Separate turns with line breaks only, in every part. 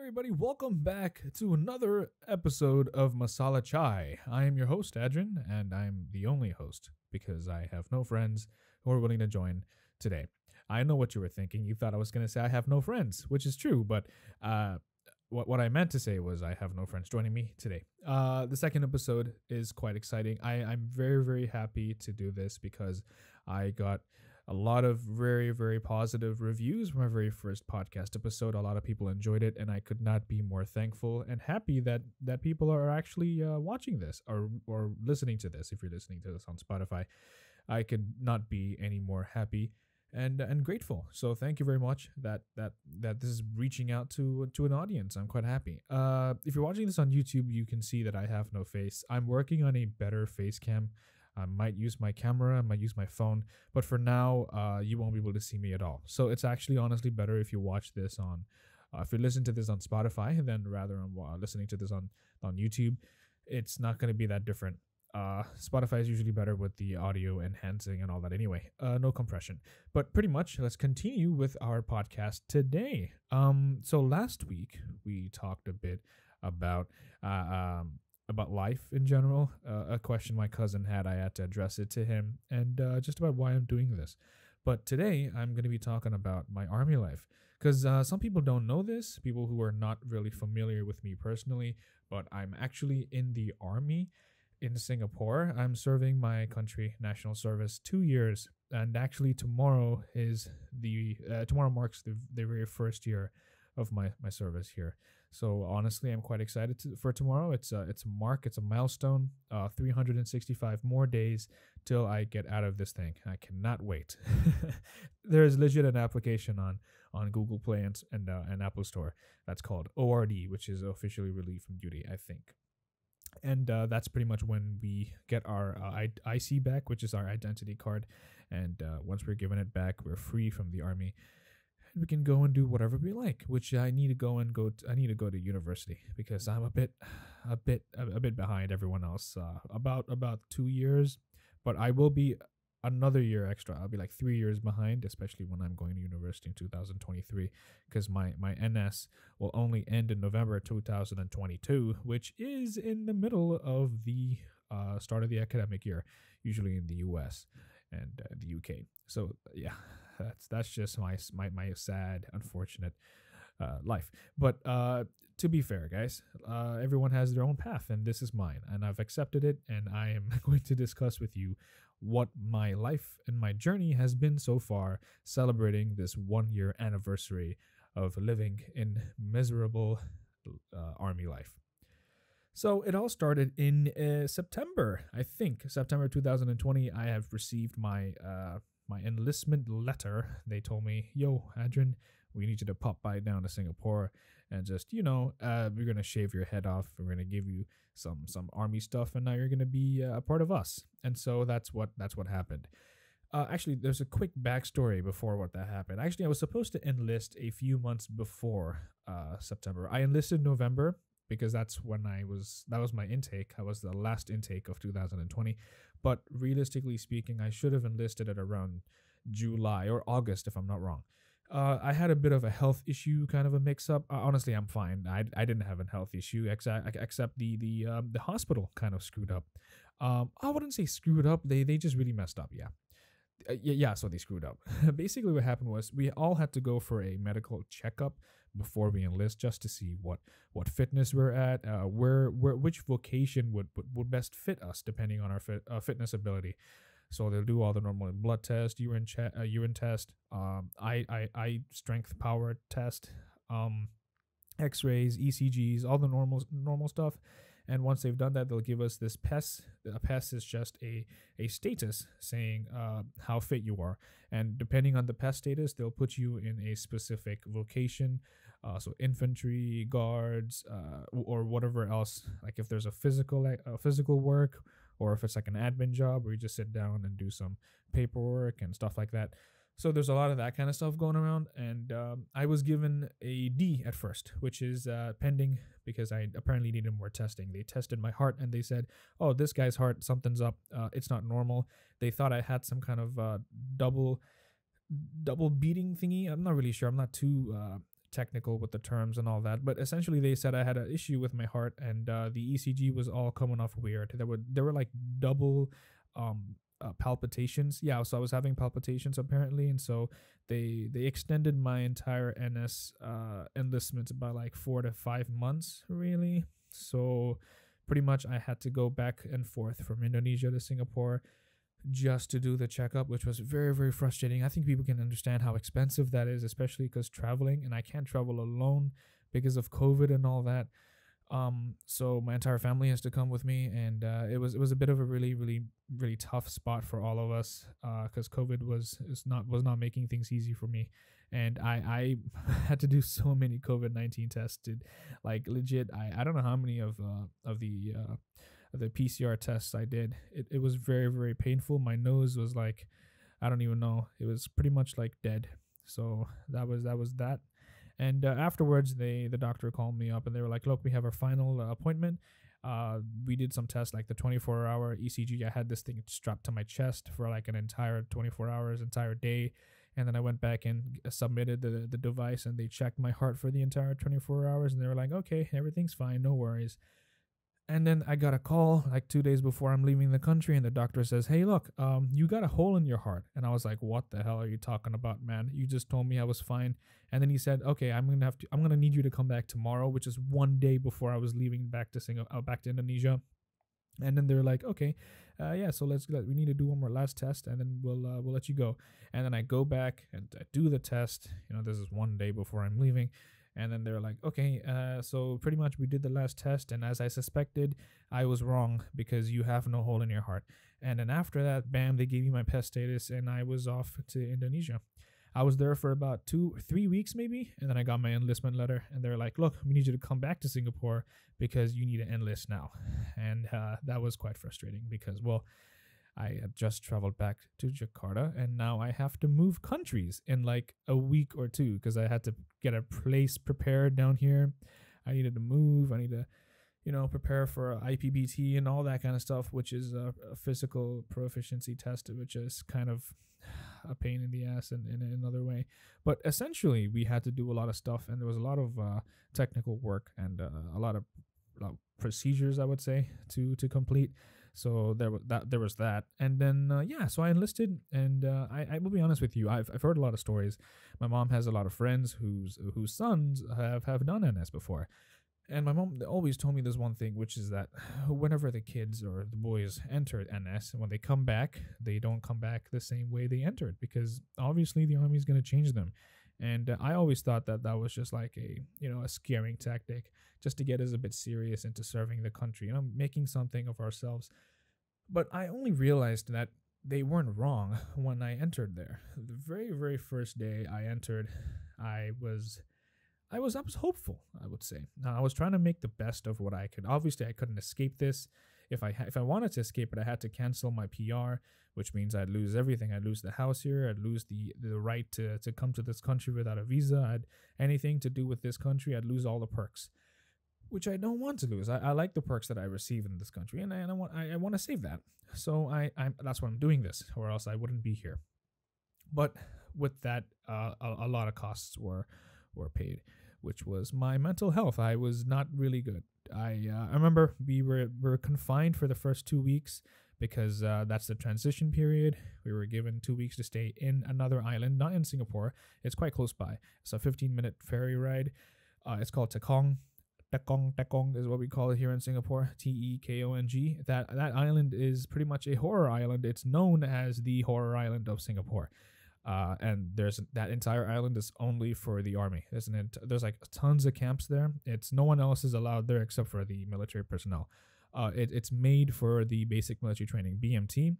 everybody. Welcome back to another episode of Masala Chai. I am your host, Adrin, and I'm the only host because I have no friends who are willing to join today. I know what you were thinking. You thought I was going to say I have no friends, which is true, but uh, what, what I meant to say was I have no friends joining me today. Uh, the second episode is quite exciting. I, I'm very, very happy to do this because I got a lot of very, very positive reviews from my very first podcast episode. A lot of people enjoyed it, and I could not be more thankful and happy that that people are actually uh, watching this or or listening to this. If you're listening to this on Spotify, I could not be any more happy and and grateful. So thank you very much that that that this is reaching out to to an audience. I'm quite happy. Uh, if you're watching this on YouTube, you can see that I have no face. I'm working on a better face cam. I might use my camera, I might use my phone, but for now, uh, you won't be able to see me at all. So it's actually honestly better if you watch this on, uh, if you listen to this on Spotify, then rather than uh, listening to this on on YouTube. It's not going to be that different. Uh, Spotify is usually better with the audio enhancing and all that anyway. Uh, no compression. But pretty much, let's continue with our podcast today. Um, so last week we talked a bit about uh, um, about life in general. Uh, a question my cousin had, I had to address it to him, and uh, just about why I'm doing this. But today I'm going to be talking about my army life because uh, some people don't know this. People who are not really familiar with me personally, but I'm actually in the army in Singapore. I'm serving my country national service two years, and actually tomorrow is the uh, tomorrow marks the the very first year of my my service here. So honestly, I'm quite excited to, for tomorrow. It's a it's a mark, it's a milestone. Uh, 365 more days till I get out of this thing. I cannot wait. there is legit an application on on Google Play and and, uh, and Apple Store that's called ORD, which is officially relieved from duty, I think. And uh, that's pretty much when we get our uh, IC back, which is our identity card. And uh, once we're given it back, we're free from the army we can go and do whatever we like which i need to go and go to, i need to go to university because i'm a bit a bit a, bit behind everyone else uh, about about two years but i will be another year extra. I'll be like three years behind especially when i'm going to university in 2023 because my my ns will only end in november 2022 which is in the middle of the uh, start of the academic year usually in the us and uh, the uk so yeah that's that's just my my my sad, unfortunate uh, life. But uh, to be fair, guys, uh, everyone has their own path, and this is mine, and I've accepted it, and I am going to discuss with you what my life and my journey has been so far, celebrating this one year anniversary of living in miserable uh, army life. So it all started in uh, September, I think, September 2020. I have received my uh, my enlistment letter, they told me, "Yo, Adrin, we need you to pop by down to Singapore and just, you know, uh, we're gonna shave your head off. We're gonna give you some some army stuff, and now you're gonna be uh, a part of us." And so that's what that's what happened. Uh, actually, there's a quick backstory before what that happened. Actually, I was supposed to enlist a few months before uh, September. I enlisted November because that's when I was that was my intake. I was the last intake of 2020. But realistically speaking, I should have enlisted at around July or August, if I'm not wrong. Uh, I had a bit of a health issue, kind of a mix-up. Uh, honestly, I'm fine. I, I didn't have a health issue, except except the the um, the hospital kind of screwed up. Um, I wouldn't say screwed up. They they just really messed up. Yeah, uh, yeah, yeah. So they screwed up. Basically, what happened was we all had to go for a medical checkup before we enlist, just to see what what fitness we're at, uh, where where which vocation would would, best fit us depending on our fit, uh, fitness ability. So they'll do all the normal blood test, urine check, uh, urine test, um, eye, eye eye strength power test, um, X-rays, ECGs, all the normal normal stuff. And once they've done that, they'll give us this PES. A PES is just a, a status saying uh, how fit you are. And depending on the PES status, they'll put you in a specific vocation. Uh, so infantry, guards, uh, or whatever else. Like if there's a physical uh, physical work, or if it's like an admin job where you just sit down and do some paperwork and stuff like that. So there's a lot of that kind of stuff going around, and um, I was given a D at first, which is uh, pending because I apparently needed more testing. They tested my heart and they said, "Oh, this guy's heart, something's up. Uh, it's not normal." They thought I had some kind of uh, double double beating thingy. I'm not really sure. I'm not too uh, technical with the terms and all that, but essentially they said I had an issue with my heart, and uh, the ECG was all coming off weird. There were there were like double um, uh, palpitations. Yeah, so I was having palpitations apparently, and so they they extended my entire NS uh, enlistment by like four to five months, really. So pretty much I had to go back and forth from Indonesia to Singapore just to do the checkup, which was very, very frustrating. I think people can understand how expensive that is, especially because traveling and I can't travel alone because of COVID and all that. Um, so my entire family has to come with me, and uh, it was it was a bit of a really, really, really tough spot for all of us because uh, COVID was is not was not making things easy for me, and I I had to do so many COVID nineteen tests. Did like legit I I don't know how many of uh, of the uh, the PCR tests I did. It, it was very, very painful. My nose was like, I don't even know. It was pretty much like dead. So that was that was that. And uh, afterwards, they the doctor called me up and they were like, "Look, we have our final uh, appointment. Uh, we did some tests like the 24 hour ECG. I had this thing strapped to my chest for like an entire 24 hours, entire day." And then I went back and submitted the the device, and they checked my heart for the entire 24 hours, and they were like, "Okay, everything's fine, no worries." And then I got a call like two days before I'm leaving the country, and the doctor says, "Hey, look, um, you got a hole in your heart." And I was like, "What the hell are you talking about, man? You just told me I was fine." And then he said, "Okay, I'm gonna have to. I'm gonna need you to come back tomorrow, which is one day before I was leaving back to Singapore, uh, back to Indonesia." And then they're like, "Okay, uh, yeah, so let's let, we need to do one more last test, and then we'll uh, we'll let you go." And then I go back and I do the test. You know, this is one day before I'm leaving and then they're like okay uh, so pretty much we did the last test and as i suspected i was wrong because you have no hole in your heart. And then after that bam they gave me my PES status and i was off to indonesia. I was there for about two three weeks maybe and then i got my enlistment letter and they're like look we need you to come back to singapore because you need to enlist now. And uh, that was quite frustrating because well I had just traveled back to Jakarta and now I have to move countries in like a week or two because I had to get a place prepared down here. I needed to move. I need to, you know, prepare for IPPT and all that kind of stuff, which is a, a physical proficiency test, which is kind of a pain in the ass in, in another way. But essentially, we had to do a lot of stuff and there was a lot of uh, technical work and uh, a lot of uh, procedures, I would say, to to complete. So there was that. There was that, and then uh, yeah. So I enlisted, and uh, I, I will be honest with you. I've I've heard a lot of stories. My mom has a lot of friends whose whose sons have have done NS before, and my mom always told me this one thing, which is that whenever the kids or the boys enter NS, when they come back, they don't come back the same way they entered because obviously the army is going to change them. And uh, I always thought that that was just like a you know a scaring tactic just to get us a bit serious into serving the country, you know, making something of ourselves. But I only realized that they weren't wrong when I entered there. The very, very first day I entered, I was. I was I was hopeful, I would say. I was trying to make the best of what I could. Obviously, I couldn't escape this. If I if I wanted to escape but I had to cancel my PR, which means I'd lose everything. I'd lose the house here. I'd lose the the right to to come to this country without a visa. I'd anything to do with this country. I'd lose all the perks which I don't want to lose. I, I like the perks that I receive in this country, and I, and I want I, I want to save that. So I I'm, that's why I'm doing this, or else I wouldn't be here. But with that, uh, a, a lot of costs were were paid, which was my mental health. I was not really good. I uh, I remember we were were confined for the first two weeks because uh, that's the transition period. We were given two weeks to stay in another island, not in Singapore. It's quite close by. It's a 15 minute ferry ride. Uh, it's called Tekong. Tekong Tekong is what we call it here in Singapore. T E K O N G. That that island is pretty much a horror island. It's known as the horror island of Singapore. Uh, and there's that entire island is only for the army. There's an ent- there's like tons of camps there. It's no one else is allowed there except for the military personnel. Uh, it, it's made for the basic military training BMT,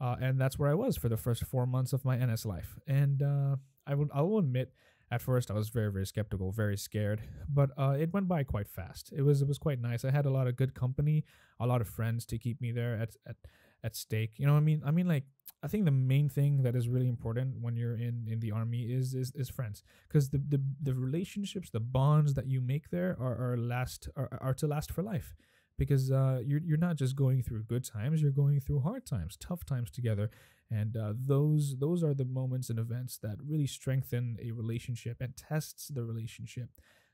uh, and that's where I was for the first four months of my NS life. And uh, I will I will admit at first, I was very, very skeptical, very scared, but uh, it went by quite fast. It was it was quite nice. I had a lot of good company, a lot of friends to keep me there at at at stake. You know what I mean? I mean like I think the main thing that is really important when you're in in the army is is, is friends. Because the, the the relationships, the bonds that you make there are, are last are, are to last for life. Because uh, you're you're not just going through good times, you're going through hard times, tough times together, and uh, those those are the moments and events that really strengthen a relationship and tests the relationship.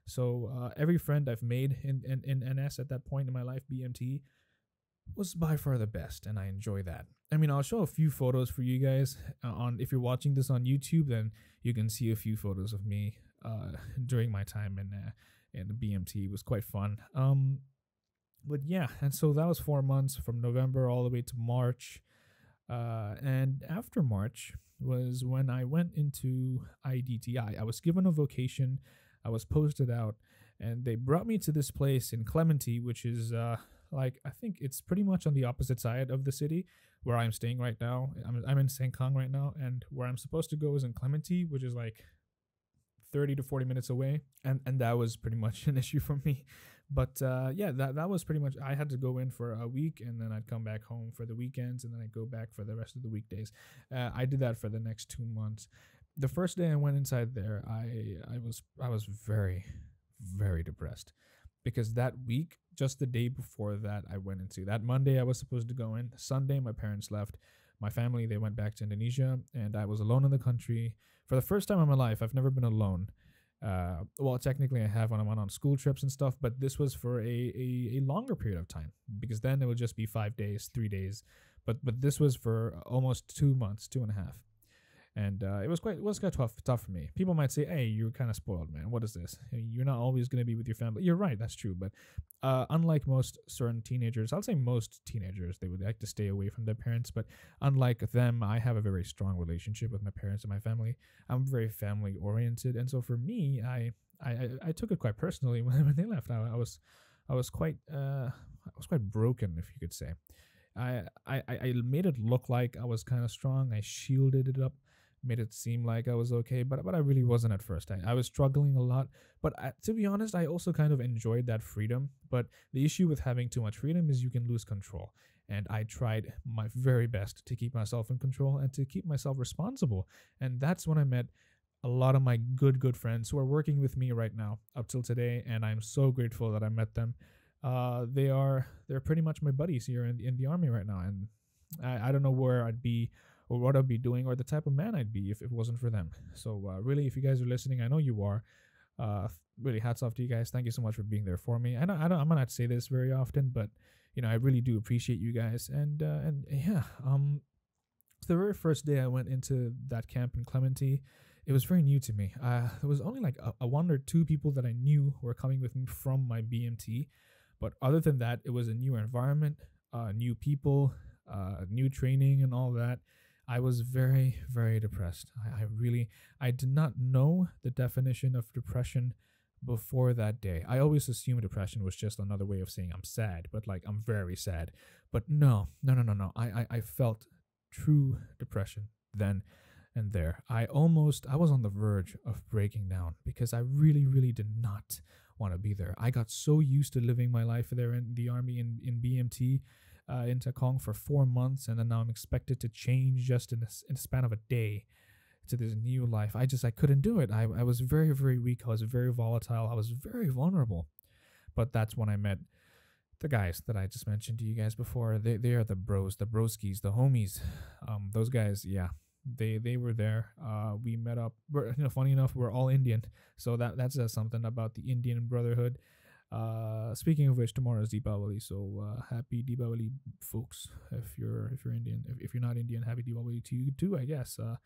So uh, every friend I've made in, in in NS at that point in my life, BMT, was by far the best, and I enjoy that. I mean, I'll show a few photos for you guys uh, on. If you're watching this on YouTube, then you can see a few photos of me uh, during my time in uh, in the BMT. It was quite fun. Um, but yeah, and so that was four months from November all the way to March. Uh, and after March was when I went into IDTI. I was given a vocation, I was posted out, and they brought me to this place in Clementi, which is uh, like I think it's pretty much on the opposite side of the city where I'm staying right now. I'm I'm in Sengkang right now, and where I'm supposed to go is in Clementi, which is like 30 to 40 minutes away. And and that was pretty much an issue for me. But uh, yeah that, that was pretty much i had to go in for a week and then i'd come back home for the weekends and then i'd go back for the rest of the weekdays. Uh, i did that for the next two months. The first day i went inside there i i was i was very very depressed. Because that week just the day before that i went into. That monday i was supposed to go in. Sunday my parents left. My family they went back to indonesia and i was alone in the country. For the first time in my life, I've never been alone. Uh, well, technically, I have when I went on school trips and stuff, but this was for a, a, a longer period of time because then it would just be five days, three days. But but this was for almost two months, two and a half and uh, it was quite it was quite tough tough for me. People might say, "Hey, you're kind of spoiled, man. What is this? You're not always going to be with your family." You're right, that's true. But uh, unlike most certain teenagers, I'll say most teenagers, they would like to stay away from their parents. But unlike them, I have a very strong relationship with my parents and my family. I'm very family oriented, and so for me, I I, I took it quite personally when, when they left. I, I was I was quite uh, I was quite broken, if you could say. I, I, I made it look like I was kind of strong. I shielded it up made it seem like I was okay, but but I really wasn't at first. I, I was struggling a lot, but I, to be honest, I also kind of enjoyed that freedom. But the issue with having too much freedom is you can lose control. And I tried my very best to keep myself in control and to keep myself responsible. And that's when I met a lot of my good good friends who are working with me right now up till today, and I'm so grateful that I met them. Uh, they are they're pretty much my buddies here in the, in the army right now, and I, I don't know where I'd be or what I'd be doing or the type of man I'd be if it wasn't for them. So uh, really, if you guys are listening, I know you are. Uh, really, hats off to you guys. Thank you so much for being there for me. I don't, I don't, I'm not say this very often, but you know, I really do appreciate you guys. And uh, and yeah, um, the very first day I went into that camp in Clementi, it was very new to me. Uh, there was only like a, a one or two people that I knew were coming with me from my BMT, but other than that, it was a new environment, uh, new people, uh, new training, and all that. I was very, very depressed. I, I really, I did not know the definition of depression before that day. I always assumed depression was just another way of saying I'm sad, but like I'm very sad. But no, no, no, no, no. I, I, I felt true depression then and there. I almost, I was on the verge of breaking down because I really, really did not want to be there. I got so used to living my life there in the army in, in BMT uh, in Tekong for four months, and then now I'm expected to change just in, a, in the span of a day to this new life. I just I couldn't do it. I, I was very very weak. I was very volatile. I was very vulnerable. But that's when I met the guys that I just mentioned to you guys before. They they are the bros, the broskies, the homies. Um, those guys, yeah, they they were there. Uh, we met up. You know, funny enough, we're all Indian, so that that says something about the Indian brotherhood. Uh, speaking of which, tomorrow is Deepavali, so uh, happy Deepavali, folks. If you're if you're Indian, if, if you're not Indian, happy Deepavali to you too. I guess. Uh,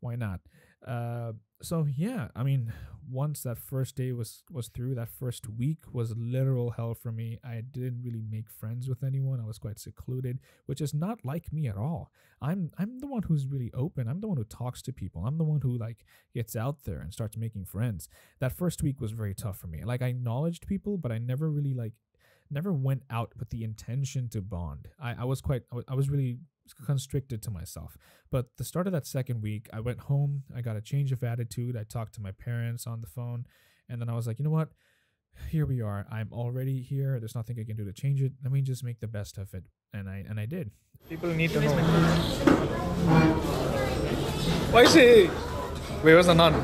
why not? Uh, so yeah, I mean, once that first day was was through, that first week was literal hell for me. I didn't really make friends with anyone. I was quite secluded, which is not like me at all. I'm I'm the one who's really open. I'm the one who talks to people. I'm the one who like gets out there and starts making friends. That first week was very tough for me. Like I acknowledged people, but I never really like never went out with the intention to bond. I, I was quite I was really constricted to myself. But the start of that second week, I went home, I got a change of attitude. I talked to my parents on the phone, and then I was like, you know what? Here we are. I'm already here. There's nothing I can do to change it. Let me just make the best of it. And I and I did. People need to know. Why is he? Where was the nun?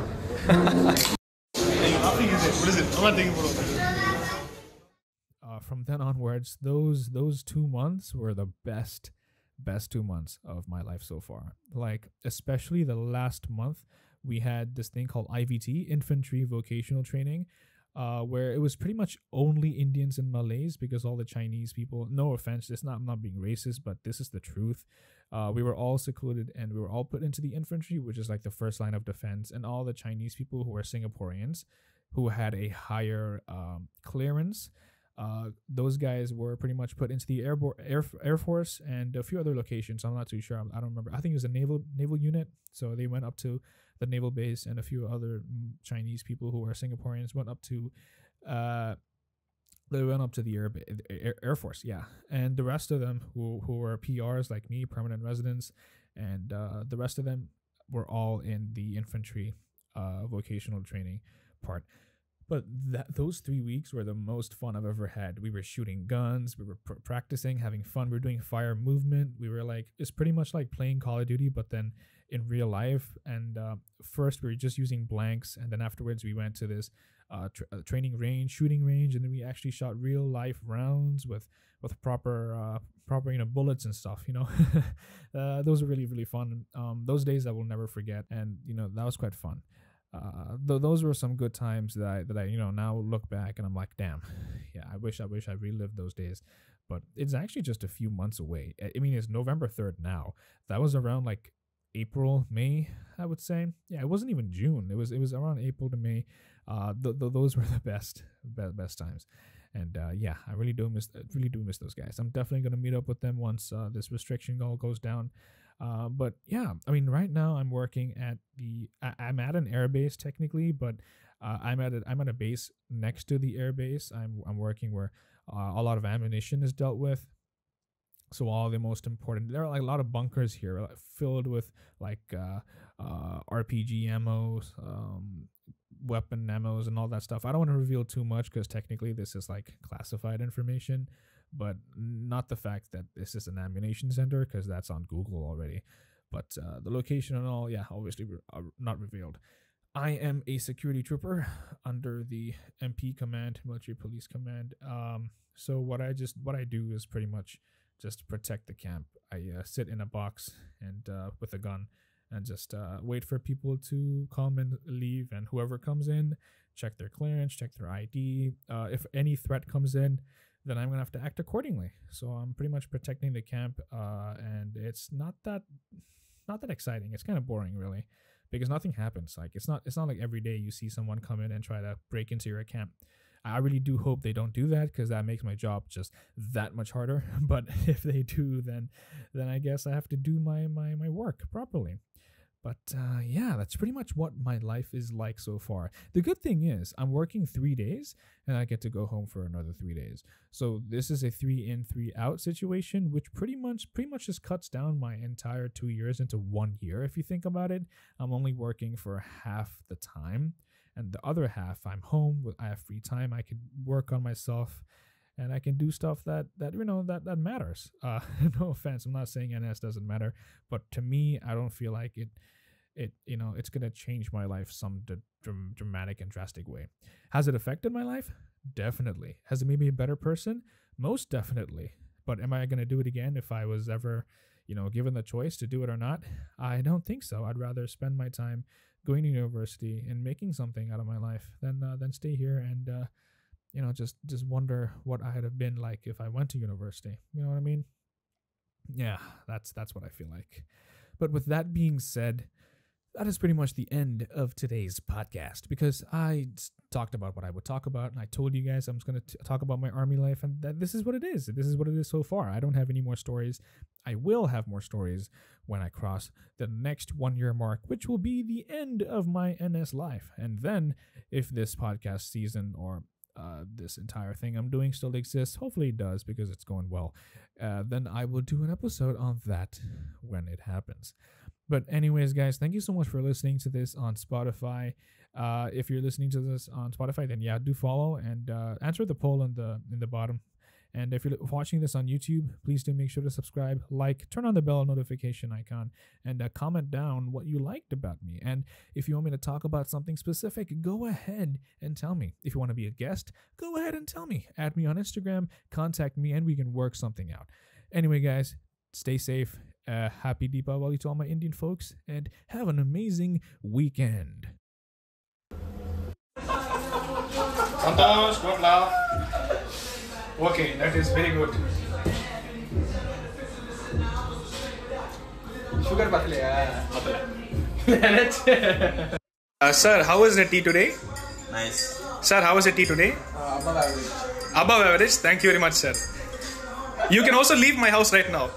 what is it? What is it? I'm not taking photos. Then onwards, those those two months were the best best two months of my life so far. Like especially the last month, we had this thing called IVT, Infantry Vocational Training, uh, where it was pretty much only Indians and Malays because all the Chinese people. No offense, it's not I'm not being racist, but this is the truth. Uh, we were all secluded and we were all put into the infantry, which is like the first line of defense, and all the Chinese people who were Singaporeans, who had a higher um, clearance. Uh, those guys were pretty much put into the airborne air, air force and a few other locations. I'm not too sure. I don't remember. I think it was a naval naval unit. So they went up to the naval base, and a few other mm, Chinese people who are Singaporeans went up to. Uh, they went up to the air, air, air force, yeah, and the rest of them who who were PRs like me, permanent residents, and uh, the rest of them were all in the infantry uh, vocational training part. But that those three weeks were the most fun I've ever had. We were shooting guns, we were pr- practicing, having fun. We were doing fire movement. We were like, it's pretty much like playing Call of Duty, but then in real life. And uh, first we were just using blanks, and then afterwards we went to this uh, tra- uh, training range, shooting range, and then we actually shot real life rounds with with proper uh, proper you know bullets and stuff. You know, uh, those were really really fun. Um, those days I will never forget, and you know that was quite fun uh, th- those were some good times that I that I you know now look back and I'm like, damn, yeah, I wish I wish I relived those days. But it's actually just a few months away. I mean, it's November third now. That was around like April, May, I would say. Yeah, it wasn't even June. It was it was around April to May. Uh, th- th- those were the best best, best times. And uh, yeah, I really do miss really do miss those guys. I'm definitely gonna meet up with them once uh, this restriction all goes down. Uh, but yeah, I mean, right now I'm working at the. I, am at an airbase technically, but uh, I'm at a, I'm at a base next to the airbase. I'm I'm working where uh, a lot of ammunition is dealt with. So all the most important, there are like a lot of bunkers here like, filled with like uh, uh, RPG ammos, um, weapon ammos, and all that stuff. I don't want to reveal too much because technically this is like classified information but not the fact that this is an ammunition center because that's on Google already. But uh, the location and all, yeah, obviously uh, not revealed. I am a security trooper under the MP command, military police command. Um, so what I just what I do is pretty much just protect the camp. I uh, sit in a box and uh, with a gun and just uh, wait for people to come and leave, and whoever comes in, check their clearance, check their ID. Uh, if any threat comes in, then I'm gonna have to act accordingly. So I'm pretty much protecting the camp, uh, and it's not that not that exciting. It's kind of boring, really, because nothing happens. Like it's not it's not like every day you see someone come in and try to break into your camp. I really do hope they don't do that because that makes my job just that much harder. But if they do, then then I guess I have to do my my my work properly. But uh, yeah, that's pretty much what my life is like so far. The good thing is, I'm working three days and I get to go home for another three days. So this is a three in, three out situation, which pretty much pretty much just cuts down my entire two years into one year. If you think about it, I'm only working for half the time, and the other half I'm home. I have free time. I can work on myself and I can do stuff that that you know that that matters. Uh, no offense, I'm not saying NS doesn't matter, but to me, I don't feel like it. It you know it's gonna change my life some d- dr- dramatic and drastic way. Has it affected my life? Definitely. Has it made me a better person? Most definitely. But am I gonna do it again if I was ever, you know, given the choice to do it or not? I don't think so. I'd rather spend my time going to university and making something out of my life than uh, than stay here and. Uh, you know, just just wonder what I'd have been like if I went to university. You know what I mean? Yeah, that's that's what I feel like. But with that being said, that is pretty much the end of today's podcast because I talked about what I would talk about and I told you guys I'm going to talk about my army life and that this is what it is. This is what it is so far. I don't have any more stories. I will have more stories when I cross the next 1 year mark, which will be the end of my NS life. And then if this podcast season or uh, this entire thing I'm doing still exists. Hopefully it does because it's going well. Uh, then I will do an episode on that when it happens. But anyways, guys, thank you so much for listening to this on Spotify. Uh, if you're listening to this on Spotify, then yeah, do follow and uh, answer the poll in the in the bottom. And if you're watching this on YouTube, please do make sure to subscribe, like, turn on the bell notification icon, and uh, comment down what you liked about me. And if you want me to talk about something specific, go ahead and tell me. If you want to be a guest, go ahead and tell me. Add me on Instagram, contact me, and we can work something out. Anyway, guys, stay safe a happy Diwali to all my Indian folks, and have an amazing weekend. Santosh, good laugh. Okay, that is very good.
Sugar yeah.
uh, sir, how was the tea today?
Nice.
Sir, how was the tea today?
Uh, above average.
Above average. Thank you very much, sir. You can also leave my house right now.